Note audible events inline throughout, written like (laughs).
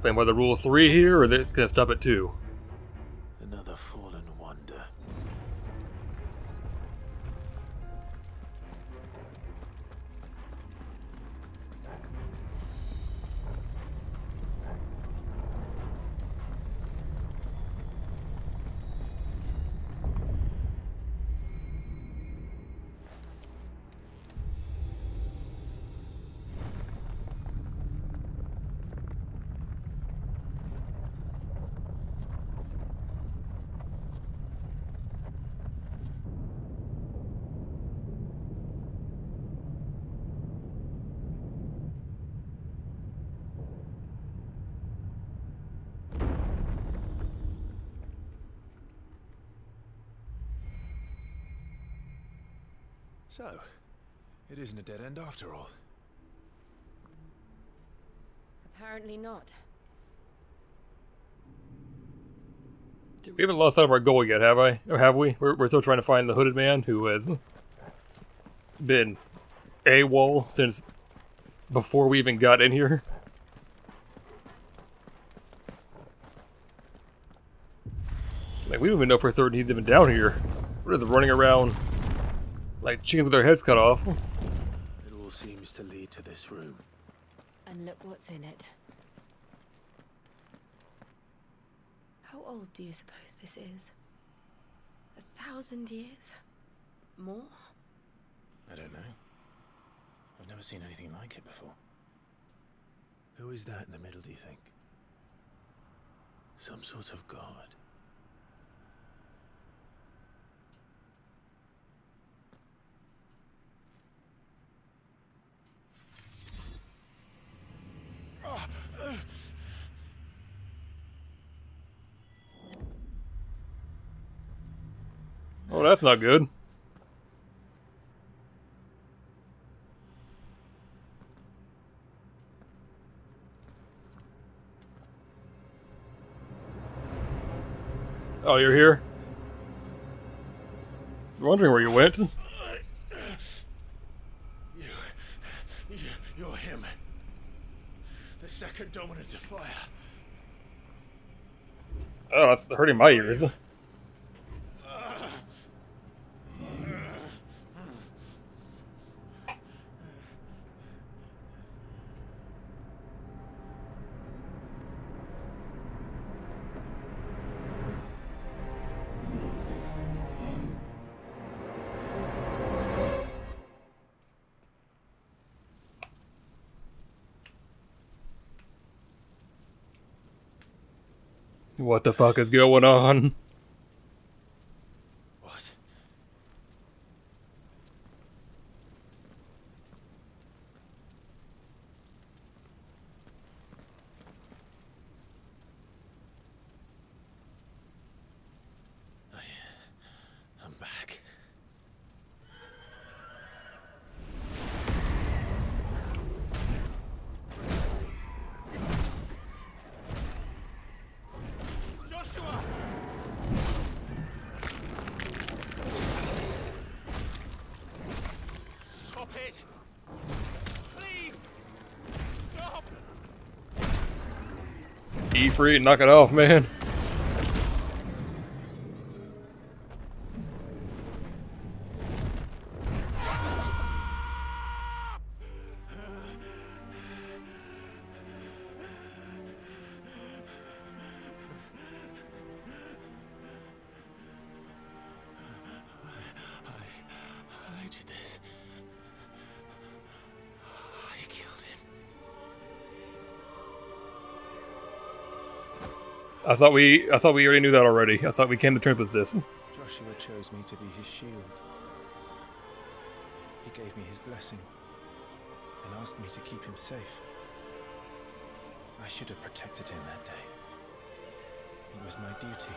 Playing by the rule of three here, or it's gonna stop at two? So, it isn't a dead end after all. Apparently not. We haven't lost sight of our goal yet, have I? Or have we? We're, we're still trying to find the hooded man who has been AWOL since before we even got in here. Like, we don't even know for certain he's even down here. What is it, running around like chickens with their heads cut off? It all seems to lead to this room. And look what's in it. How old do you suppose this is? A thousand years? More? I don't know. I've never seen anything like it before. Who is that in the middle, do you think? Some sort of god. Oh, that's not good. Oh, you're here? Wondering where you went. You, you, you're him. The second dominant of fire. Oh, that's hurting my ears. What the fuck is going on? What? I, I'm back. Joshua! Stop it! Please! Stop! E free, knock it off, man. Thought we I thought we already knew that already. I thought we came to terms with this. Joshua chose me to be his shield. He gave me his blessing and asked me to keep him safe. I should have protected him that day. It was my duty.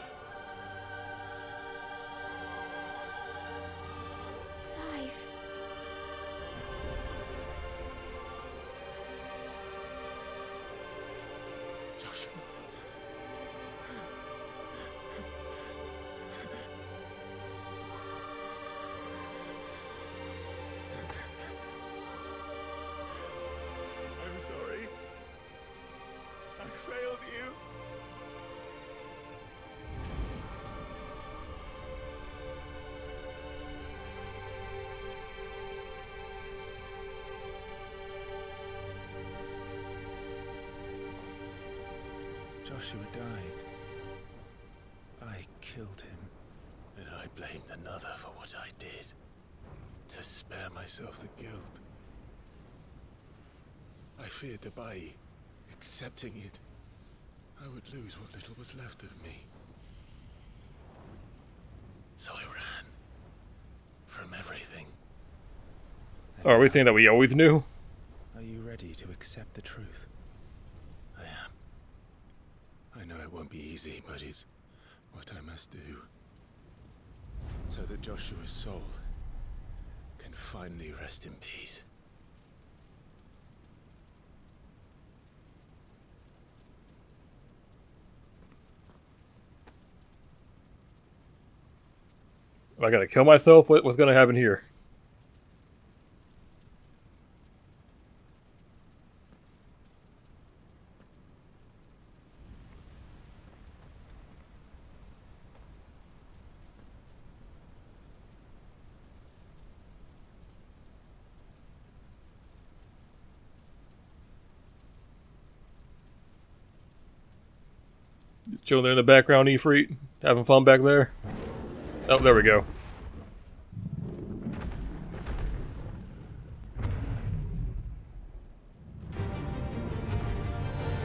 Joshua died. I killed him. And I blamed another for what I did. To spare myself the guilt. I feared the Bai. Accepting it, I would lose what little was left of me. So I ran. From everything. Are we saying that we always knew? Are you ready to accept the truth? I am. I know it won't be easy, but it's what I must do. So that Joshua's soul can finally rest in peace. Am I gonna kill myself? What, what's gonna happen here? Chilling there in the background, Ifrit, having fun back there. Oh, there we go.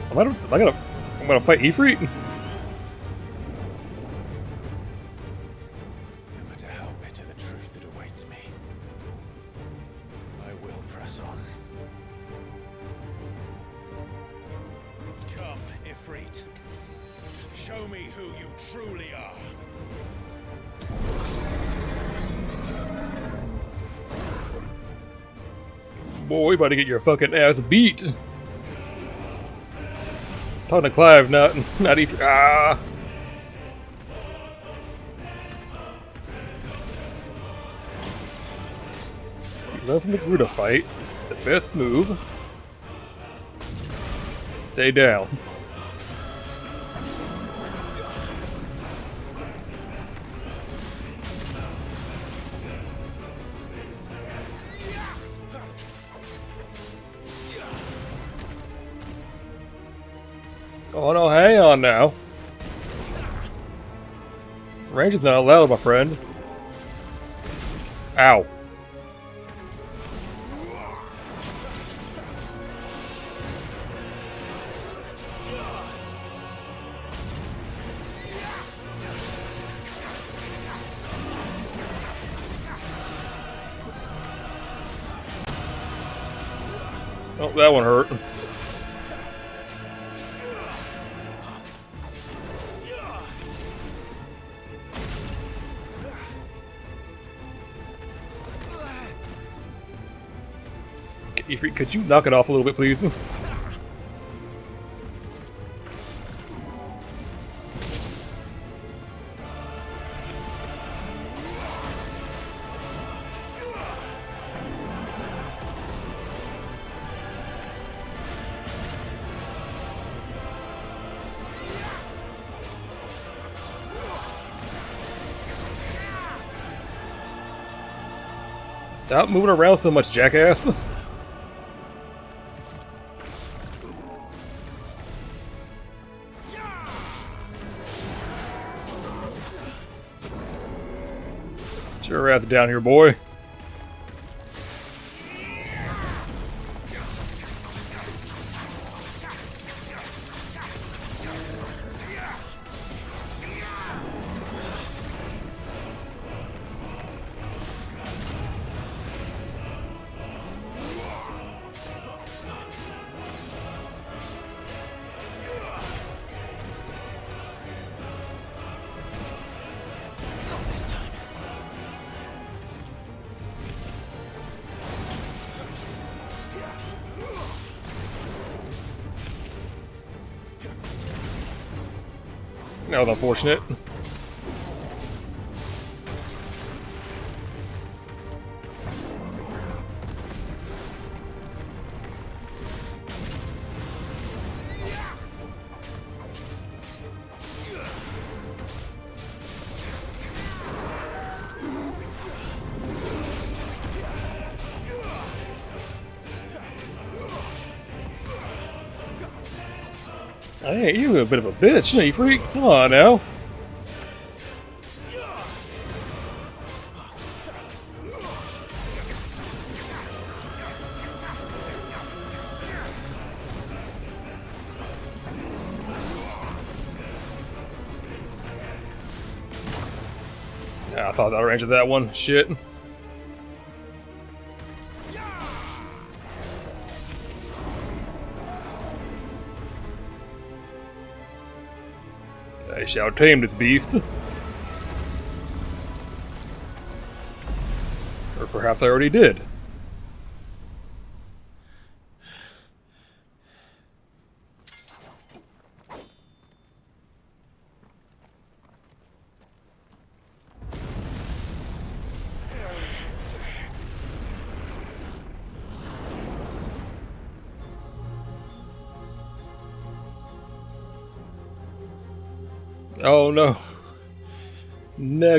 Am I, am I gonna, I'm gonna fight Ifrit? Boy, about to get your fucking ass beat. Talking to Clive, not not Ifrit. Ah. Learn from the Garuda fight. The best move. Stay down. On now. Range is not allowed, my friend. Ow. Oh, that one hurt. Ifrit, could you knock it off a little bit, please? Stop moving around so much, jackass. (laughs) Ass down here, boy. unfortunate. Hey, you a bit of a bitch, you freak. Come on now. Thought that range of that one. Shit. I shall tame this beast. Or perhaps I already did.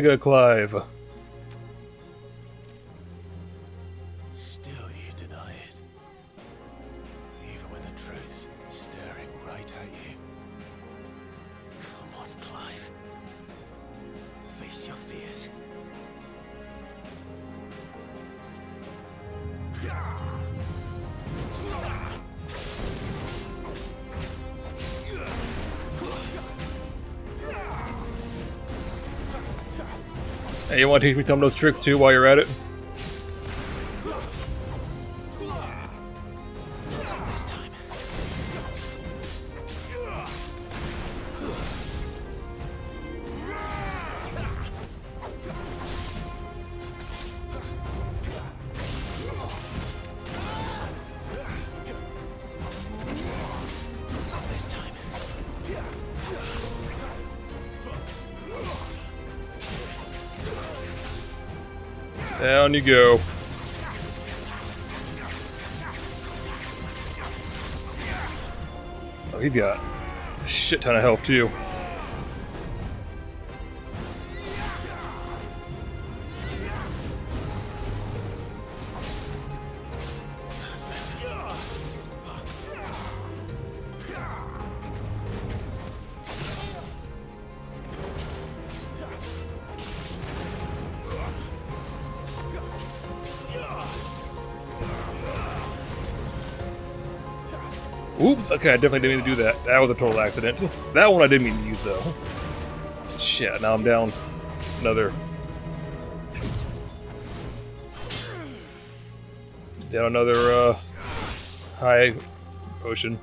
Nega Clive. Still you deny it. Even when the truth's staring right at you. Come on, Clive. Face your fears. You want to teach me some of those tricks too while you're at it? You go. Oh, he's got a shit ton of health too. Oops, okay, I definitely didn't mean to do that. That was a total accident. That one I didn't mean to use though. Shit, now I'm down another. Down another uh high potion.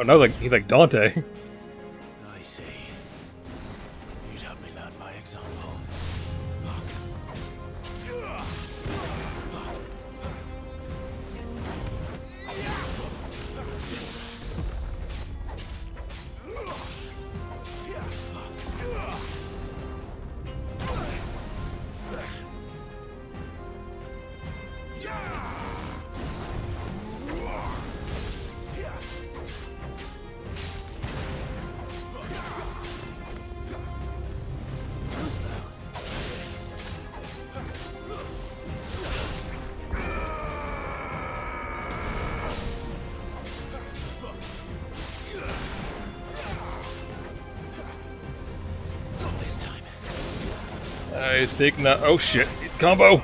Oh no, like he's like Dante. Oh shit, combo.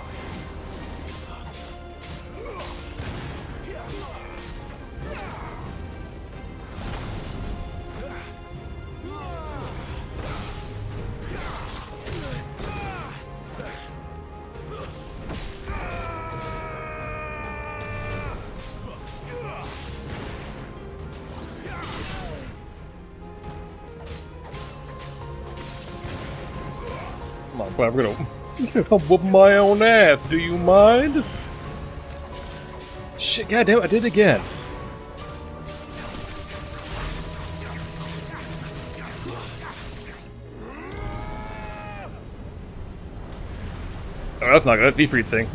We're whoop my own ass. Do you mind? Shit, goddamn, I did it again. Oh, that's not good. That's Ifrit's thing.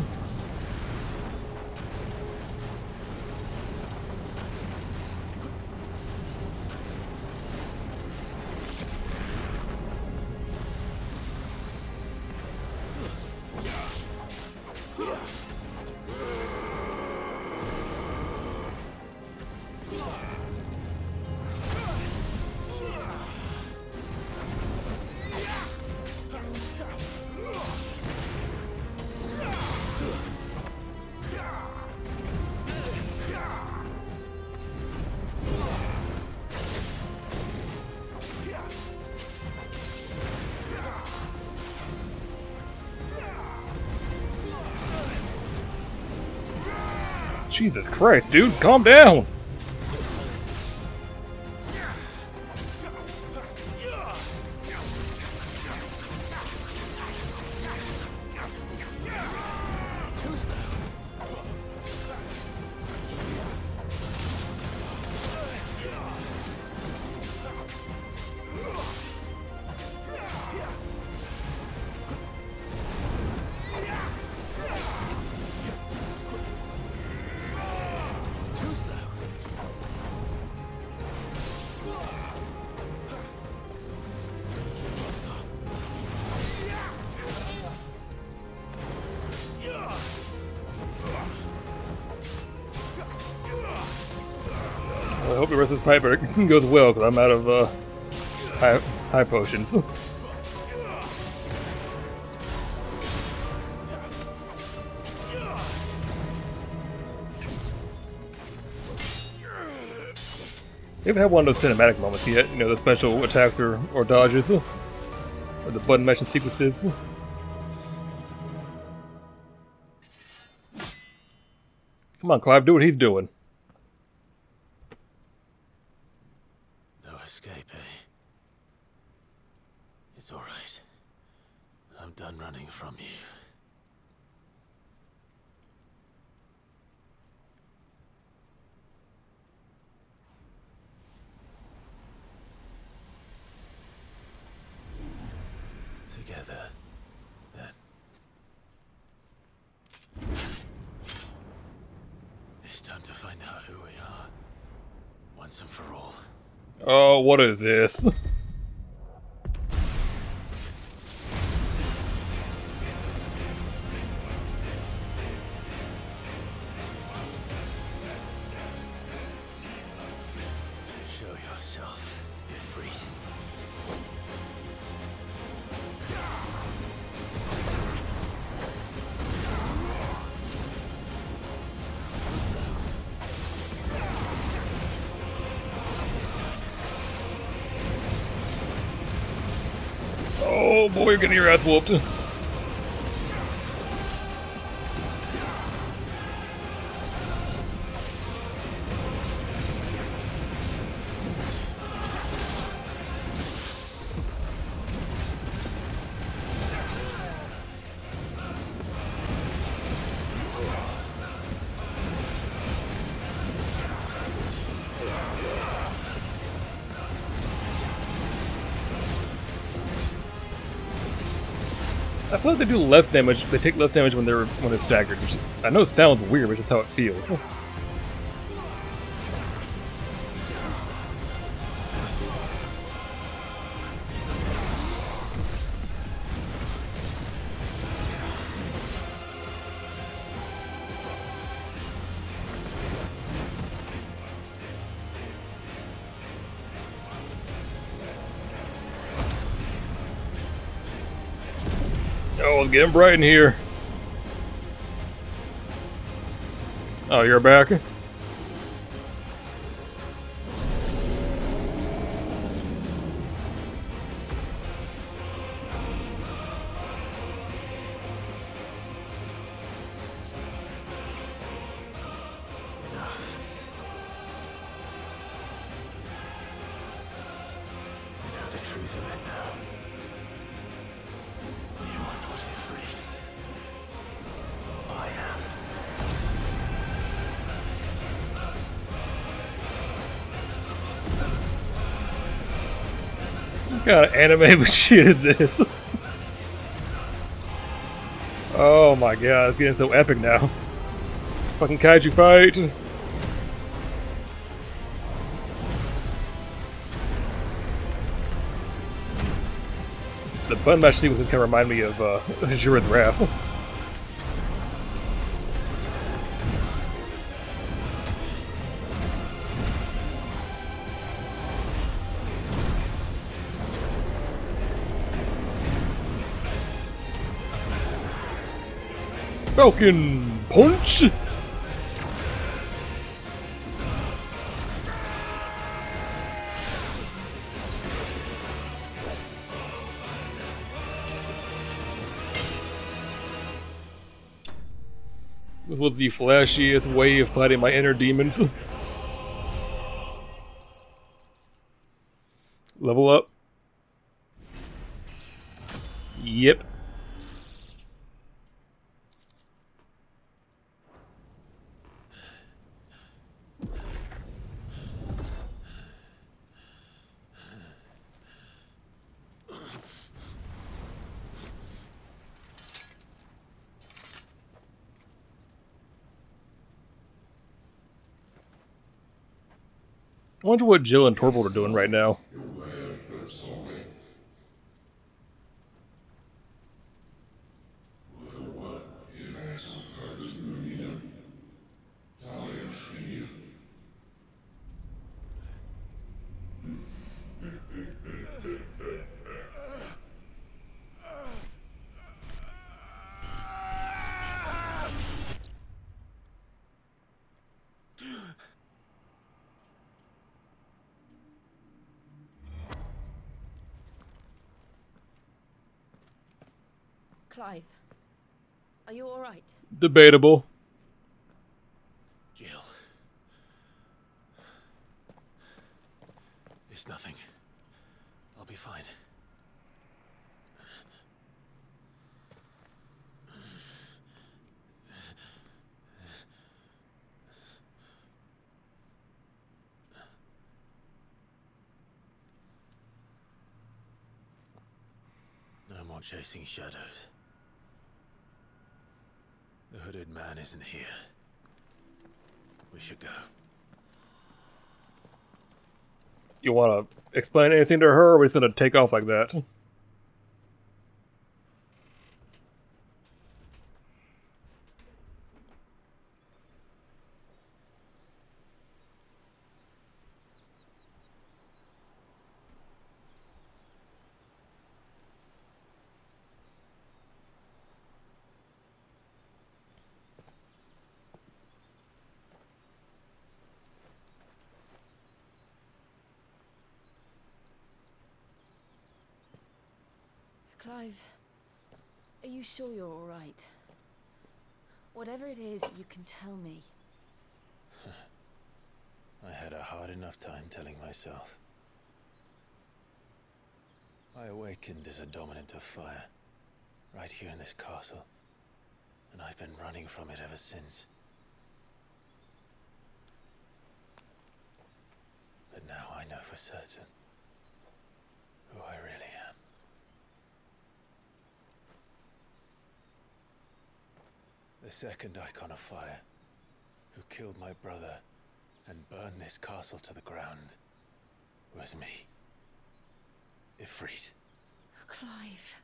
Jesus Christ, dude, calm down. This fight better (laughs) goes well, because I'm out of uh, high, high potions. (laughs) Haven't had one of those cinematic moments yet, you know, the special attacks or, or dodges, (laughs) or the button mashing sequences. Come on, Clive, do what he's doing. Escape, eh? It's all right. I'm done running from you. Together, then. It's time to find out who we are. Once and for all. Oh, what is this? (laughs) you're I feel like they do less damage. They take less damage when they're when they're staggered. Which I know sounds weird, but it's just how it feels. Getting bright in here. Oh, you're back? Anime (laughs) shit is this? oh my god, it's getting so epic now. Fucking kaiju fight. The button mash sequences kind of remind me of uh, (laughs) Asura's Wrath. Falcon Punch! This was the flashiest way of fighting my inner demons. (laughs) Level up. Yep. What Jill and Torgal are doing right now. Clive, are you all right? Debatable. Jill. It's nothing. I'll be fine. No more chasing shadows. Hooded man isn't here. We should go. You want to explain anything to her, or are we just going to take off like that? Clive, are you sure you're all right? Whatever it is, you can tell me. (laughs) I had a hard enough time telling myself. I awakened as a dominant of fire, right here in this castle, and I've been running from it ever since. But now I know for certain who I really am. The second Eikon of fire, who killed my brother and burned this castle to the ground, was me. Ifrit. Clive.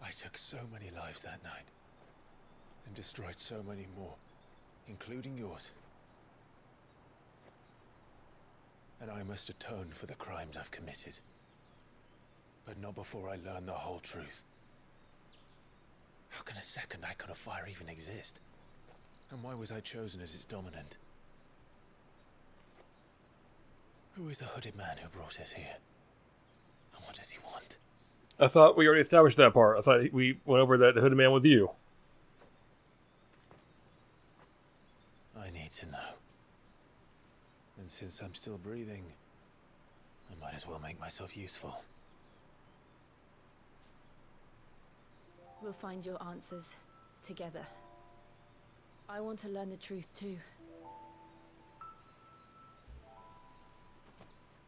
I took so many lives that night, and destroyed so many more, including yours. And I must atone for the crimes I've committed. But not before I learn the whole truth. How can a second Eikon of fire even exist? And why was I chosen as its dominant? Who is the hooded man who brought us here? And what does he want? I thought we already established that part. I thought we went over that the hooded man was you. I need to know. And since I'm still breathing, I might as well make myself useful. We'll find your answers together. I want to learn the truth too.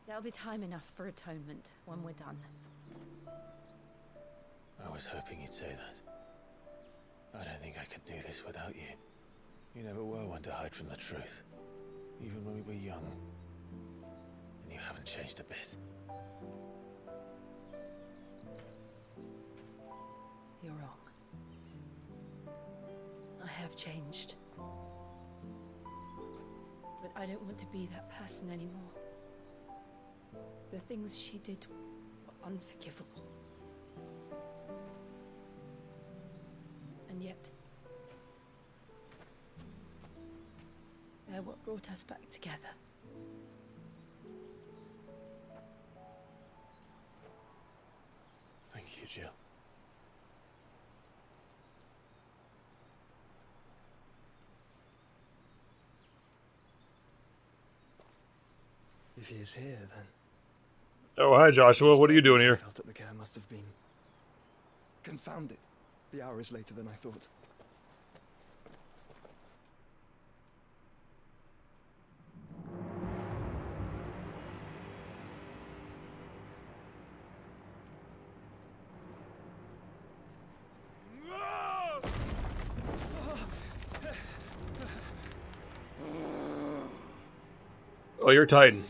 There'll be time enough for atonement when we're done. I was hoping you'd say that. I don't think I could do this without you. You never were one to hide from the truth. Even when we were young. And you haven't changed a bit. Have changed. But I don't want to be that person anymore. The things she did were unforgivable. And yet, they're what brought us back together. Thank you, Jill. If he is here, then Oh, hi, Joshua. What are you doing here? I felt at the care must have been confounded. The hour is later than I thought. Oh, you're Titan.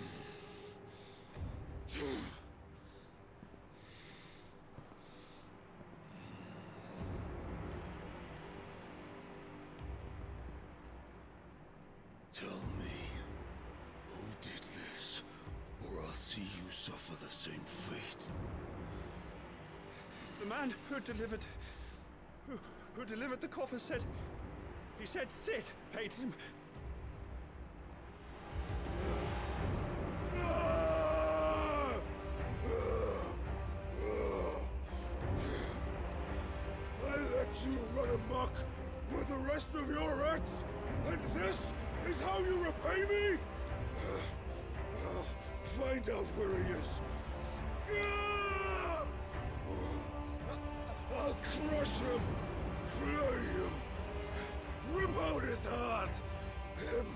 Said, he said Cid paid him. I let you run amok with the rest of your rats, and this is how you repay me? Find out where he is. I'll crush him, flay him, rip out his heart, him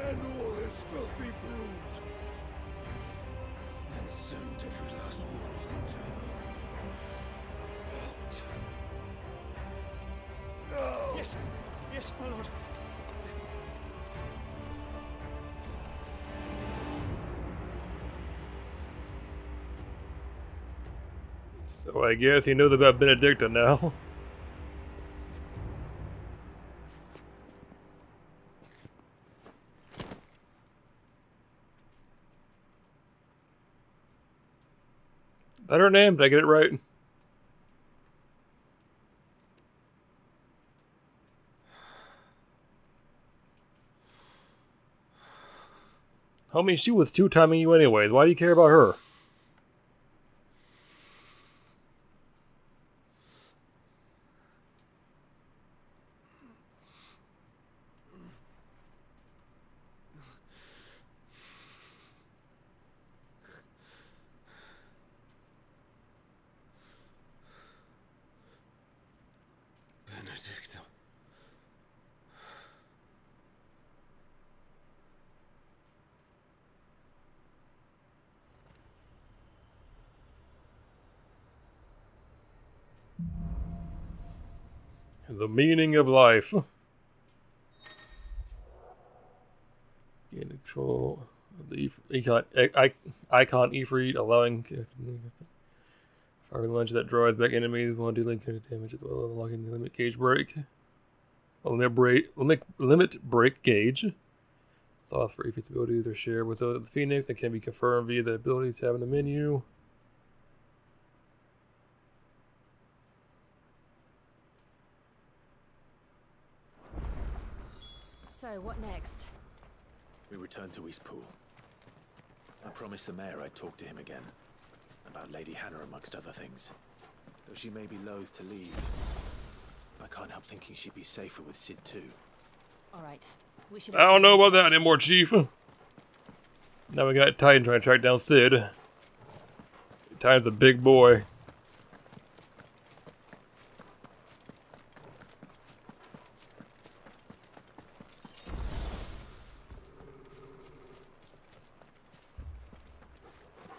and all his filthy brood, and send every last one of them down. Out. Now! Yes, yes, my lord. So I guess he knows about Benedikta now. (laughs) That her name? Did I get it right? Homie, she was two-timing you anyways. Why do you care about her? Benedikta. The meaning of life. Gain control of the Eikon, Eikon Ifrit, allowing fire lunge that draws back enemies while dealing kind of damage as well unlocking the limit gauge break. Limit break limit limit break gauge. Slots for Ifrit's abilities are shared with those of the Phoenix and can be confirmed via the abilities tab in the menu. So, what next? We return to Eastpool. I promised the mayor I'd talk to him again. About Lady Hannah, amongst other things. Though she may be loath to leave, I can't help thinking she'd be safer with Cid too. Alright. We should I don't know about that anymore, Chief. Now we got Titan trying to track down Cid. Titan's a big boy.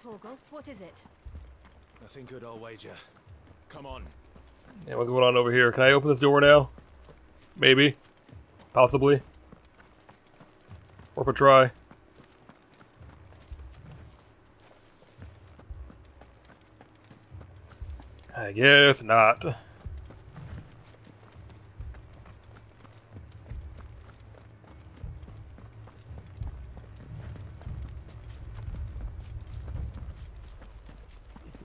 Torgal, what is it? Nothing good, Come on. Yeah, what's going on over here? Can I open this door now? Maybe. Possibly. Worth a try. I guess not.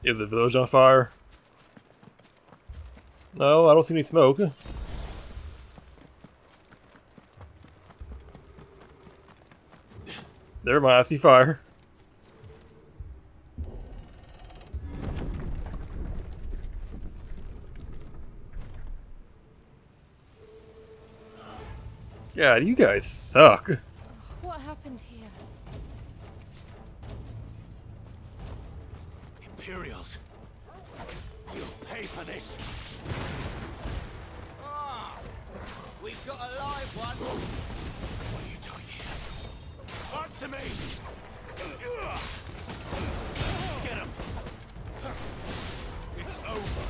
Is the village on fire? No, I don't see any smoke. Never mind, I see fire. God, you guys suck. Got a live one. What are you doing here? Answer me! Get him! It's over.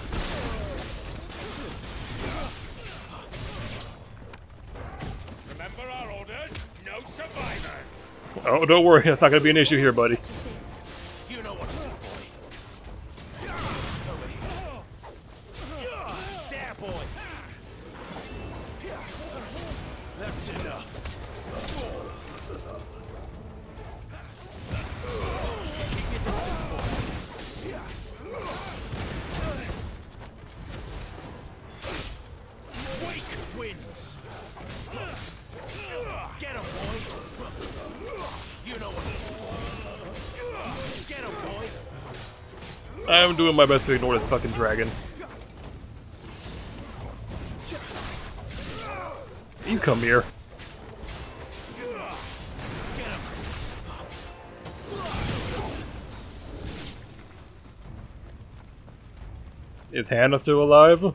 Remember our orders? No survivors! Oh, don't worry, that's not gonna be an issue here, buddy. I'm doing my best to ignore this fucking dragon. You come here. Is Hannah still alive?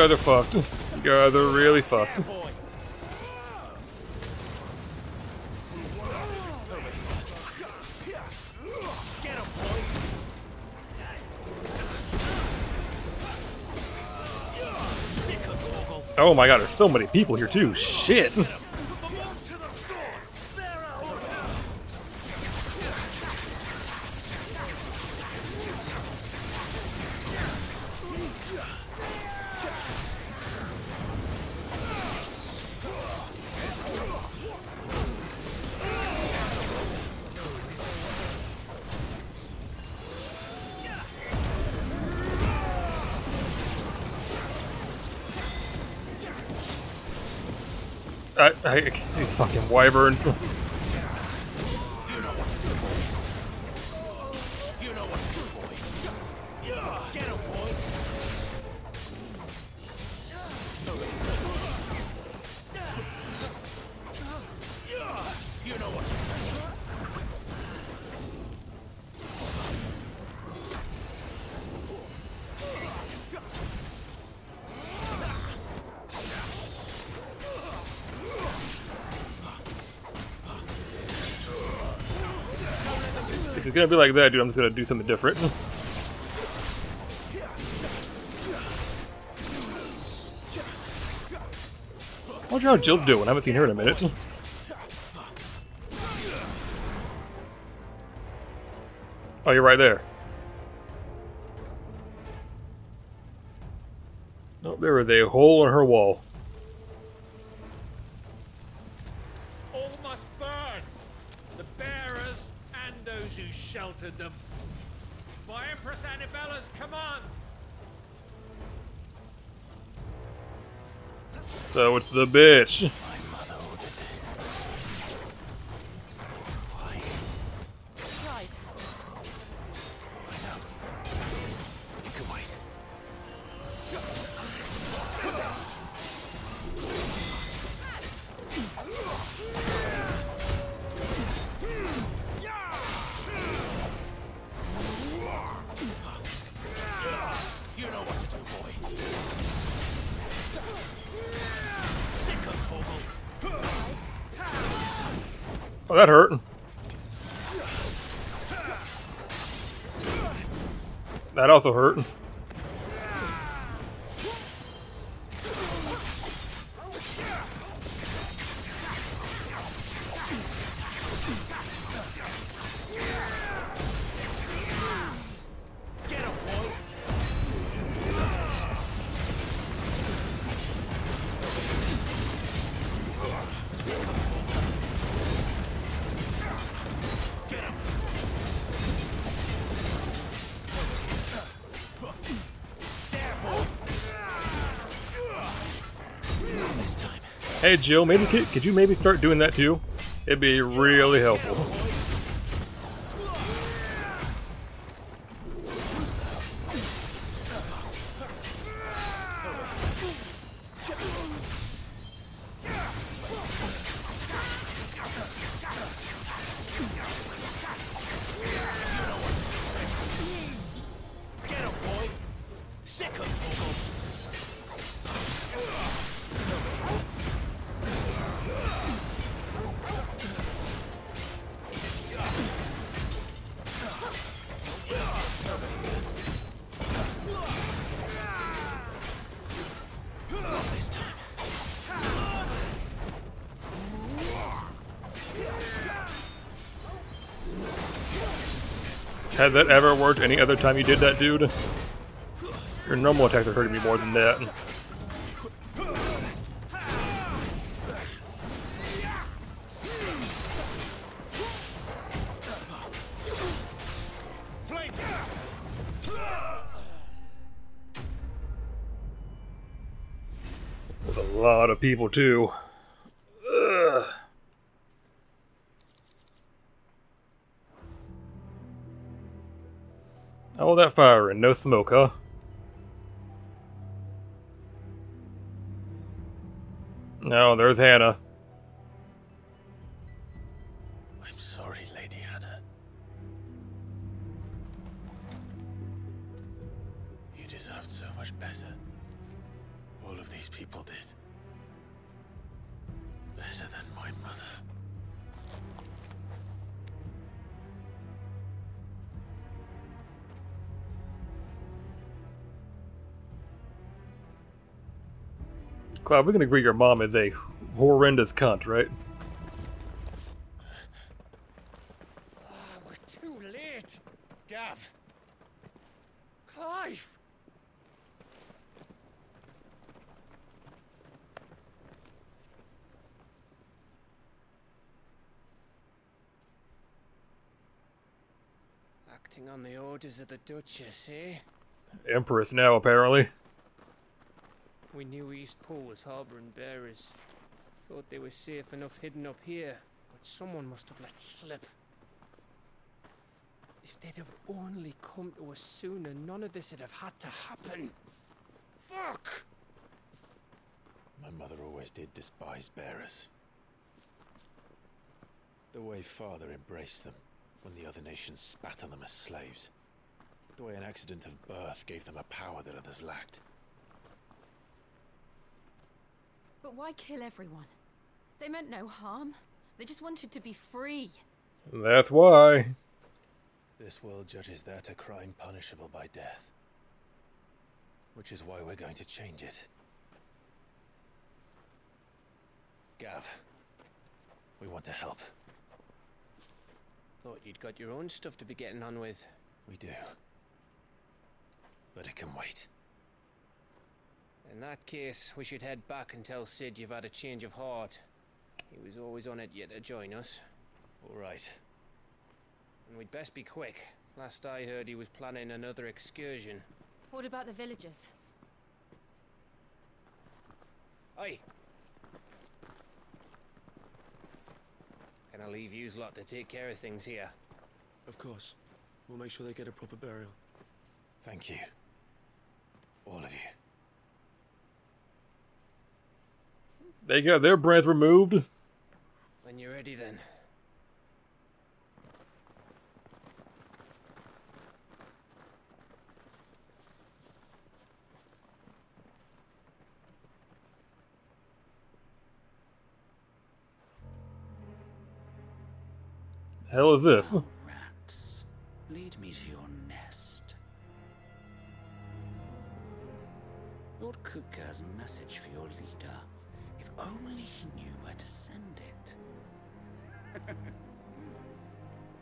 You guys are fucked. You guys are really fucked. Oh my god, there's so many people here too. Shit. I, these fucking wyverns. Gonna be like that, dude, I'm just gonna do something different. I wonder how Jill's doing. I haven't seen her in a minute. Oh, you're right there. Oh, there is a hole in her wall. All must burn. The bearers and those who sheltered them. By Empress Annabella's command. So it's the bitch. Also hurt. Hey Jill, maybe could, could you maybe start doing that too? It'd be really helpful. That ever worked any other time you did that, dude? Your normal attacks are hurting me more than that. There's a lot of people too. That fire and no smoke, huh? No, there's Hannah. Cloud, we can agree your mom is a horrendous cunt, right? We're too late. Gav. Clive. Acting on the orders of the Duchess, eh? Empress now, apparently. We knew East Pool was harbouring bearers. Thought they were safe enough hidden up here, but someone must have let slip. If they'd have only come to us sooner, none of this would have had to happen. Fuck! My mother always did despise bearers. The way father embraced them when the other nations spat on them as slaves. The way an accident of birth gave them a power that others lacked. But why kill everyone? They meant no harm. They just wanted to be free. That's why. This world judges that a crime punishable by death. Which is why we're going to change it. Gav, we want to help. Thought you'd got your own stuff to be getting on with. We do. But it can wait. In that case, we should head back and tell Cid you've had a change of heart. He was always on it yet to join us. All right. And we'd best be quick. Last I heard, he was planning another excursion. What about the villagers? Aye. Can I leave yous lot to take care of things here? Of course. We'll make sure they get a proper burial. Thank you. All of you. They got their brands removed. When you're ready, then. Hell is this?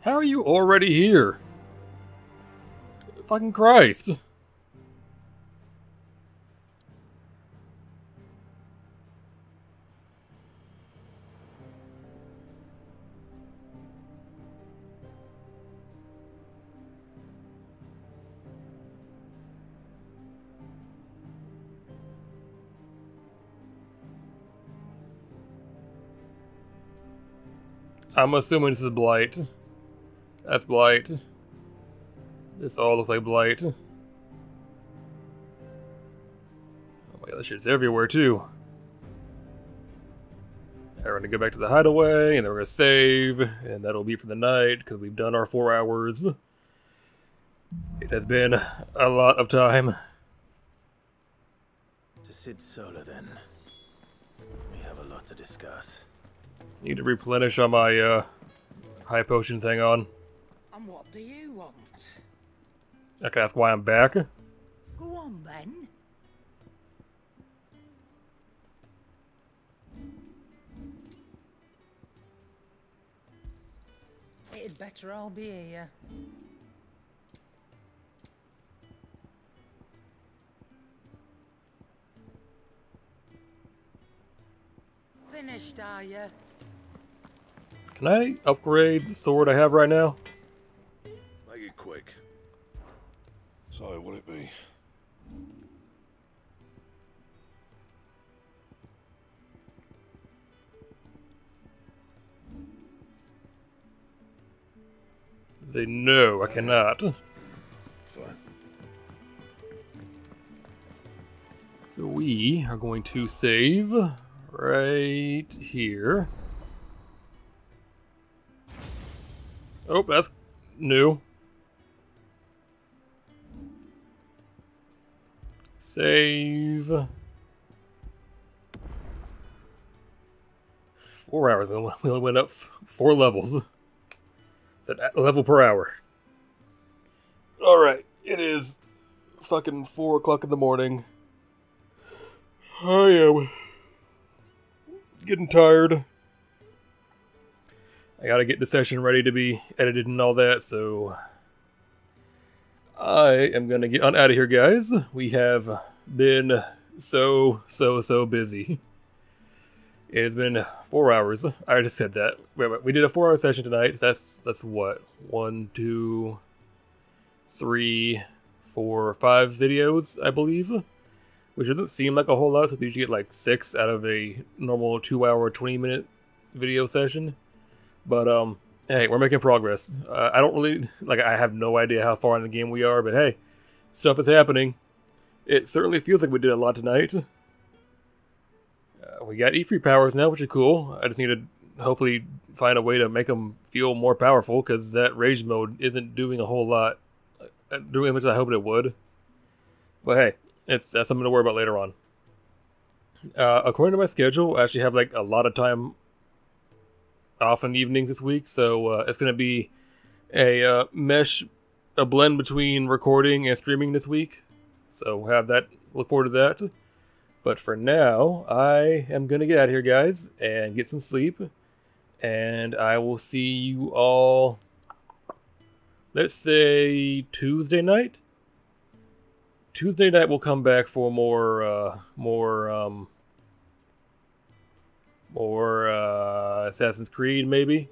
How are you already here? Fucking Christ. I'm assuming this is Blight. That's Blight. This all looks like Blight. (laughs) Oh my god, this shit's everywhere too. we're gonna go back to the hideaway, and then we're gonna save, and that'll be for the night, because we've done our four hours. It has been a lot of time. To Cid Solar, then. We have a lot to discuss. Need to replenish on my uh, high potions. Hang on. And what do you want? I can ask why I'm back. Go on then. It'd better I'll be here. Finished, are you? Can I upgrade the sword I have right now? So, will it be? Say no, I cannot. Fine. So we are going to save right here. Oh, that's new. Save. Four hours. We only (laughs) went up four levels. It's level per hour. Alright, it is fucking four o'clock in the morning. I am getting tired. I gotta get the session ready to be edited and all that, so I am gonna get on out of here, guys. We have been so, so, so busy. It's been four hours. I just said that. Wait, wait, we did a four-hour session tonight. That's that's what one, two, three, four, five videos, I believe which doesn't seem like a whole lot. So you usually get like six out of a normal two-hour, twenty-minute video session. But um, hey, we're making progress. Uh, I don't really like. I have no idea how far in the game we are, but hey, stuff is happening. It certainly feels like we did a lot tonight. Uh, we got E3 powers now, which is cool. I just need to hopefully find a way to make them feel more powerful because that rage mode isn't doing a whole lot, uh, doing as much as I hoped it would. But hey, it's that's something to worry about later on. Uh, according to my schedule, I actually have like a lot of time off in the evenings this week, so uh, it's gonna be a uh, mesh, a blend between recording and streaming this week. So have that. Look forward to that. But for now, I am gonna get out of here, guys, and get some sleep. And I will see you all. Let's say Tuesday night. Tuesday night we'll come back for more, uh, more, um, more uh, Assassin's Creed, maybe.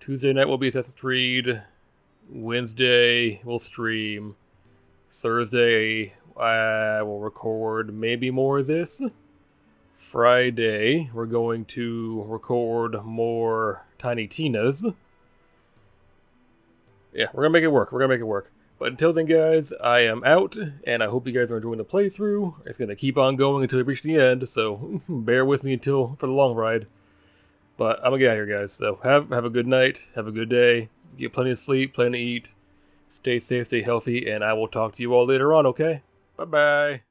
Tuesday night will be Assassin's Creed. Wednesday we'll stream. Thursday I will record maybe more of this. Friday we're going to record more Tiny Tina's. Yeah, we're gonna make it work. We're gonna make it work. But until then, guys, I am out, and I hope you guys are enjoying the playthrough. It's going to keep on going until we reach the end, so (laughs) bear with me until for the long ride. But I'm going to get out of here, guys. So have, have a good night, have a good day, get plenty of sleep, plenty to eat, stay safe, stay healthy, and I will talk to you all later on, okay? Bye-bye.